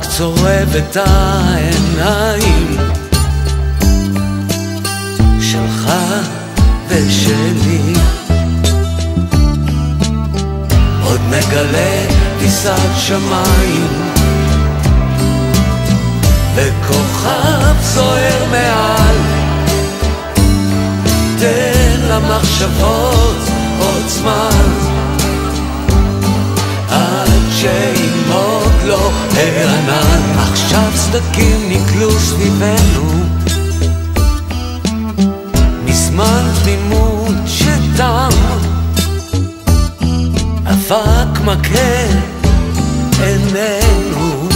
צורב את העיניים שלך ושלי. עוד נגלה פיסת שמיים וכוכב זוהר מעל. תן למחשבות לו הענן עכשיו סדקים נקלו סביבנו. מזמן תמימות שתם אבק מכה עינינו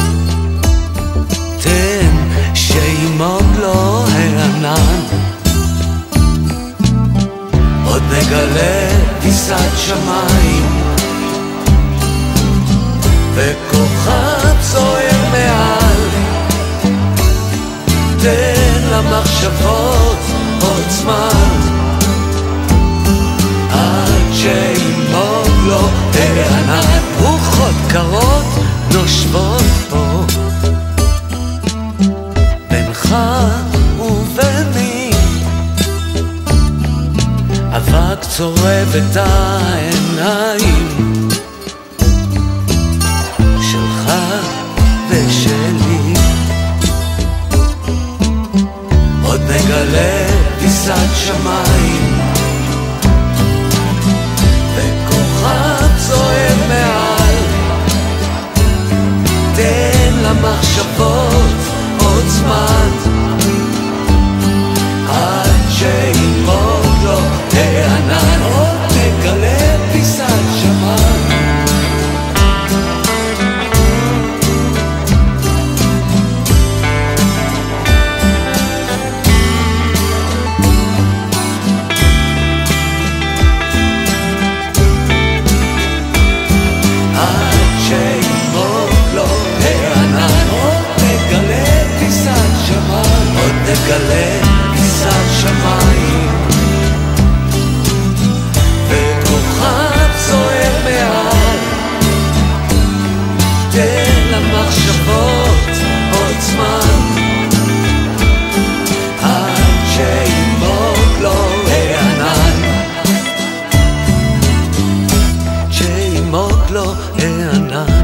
תן שימוג לו הענן עוד נגלה פיסת שמיים וכוכב זוהר מעל. תן למחשבות עוד זמן עד שימוג לו הענן רוחות קרות נושבות צורב את העיניים פיסת שמיים וכוכב שימוג לו הענן